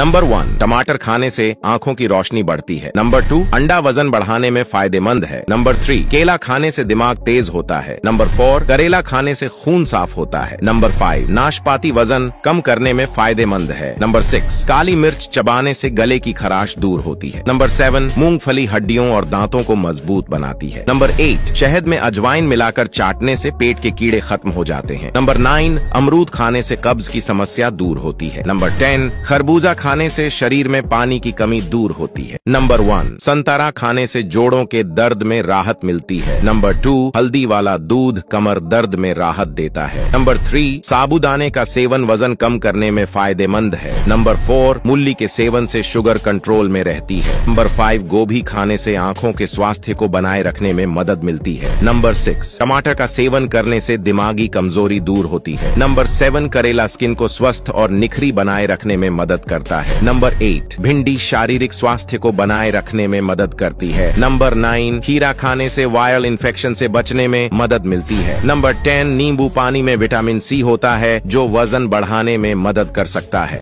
Number one टमाटर खाने से आँखों की रोशनी बढ़ती है। नंबर टू अंडा वज़न बढ़ाने में फ़ायदेमंद है। नंबर थ्री केला खाने से दिमाग तेज होता है। नंबर फोर करेला खाने से खून साफ़ होता है। नंबर फाइव नाशपाती वज़न कम करने में फ़ायदेमंद है। नंबर सिक्स काली मिर्च चबाने से गले की खराश दूर होती है। नंबर सेवन मूंगफली हड्डियों और दांतों को मज़बूत बनाती है। नंबर एट शहद में अजवाइन मिलाकर चाटने से पेट के कीड़े खत्म हो जाते हैं। नंबर नाइन अमरूद खाने से कब्ज की समस्या दूर होती है। नंबर टेन खरबूजा से शरीर में पानी की कमी दूर होती है। नंबर वन संतरा खाने से जोड़ों के दर्द में राहत मिलती है। नंबर टू हल्दी वाला दूध कमर दर्द में राहत देता है। नंबर थ्री साबुदाने का सेवन वज़न कम करने में फ़ायदेमंद है। नंबर फोर मूली के सेवन से शुगर कंट्रोल में रहती है। नंबर फाइव गोभी खाने से आँखों के स्वास्थ्य को बनाए रखने में मदद मिलती है। नंबर सिक्स टमाटर का सेवन करने से दिमागी कमज़ोरी दूर होती है। नंबर सेवन करेला स्किन को स्वस्थ और निखरी बनाए रखने में मदद करता है। नंबर एट भिंडी शारीरिक स्वास्थ्य को बनाए रखने में मदद करती है। नंबर नाइन खीरा खाने से वायरल इन्फेक्शन से बचने में मदद मिलती है। नंबर टेन नींबू पानी में विटामिन सी होता है, जो वज़न बढ़ाने में मदद कर सकता है।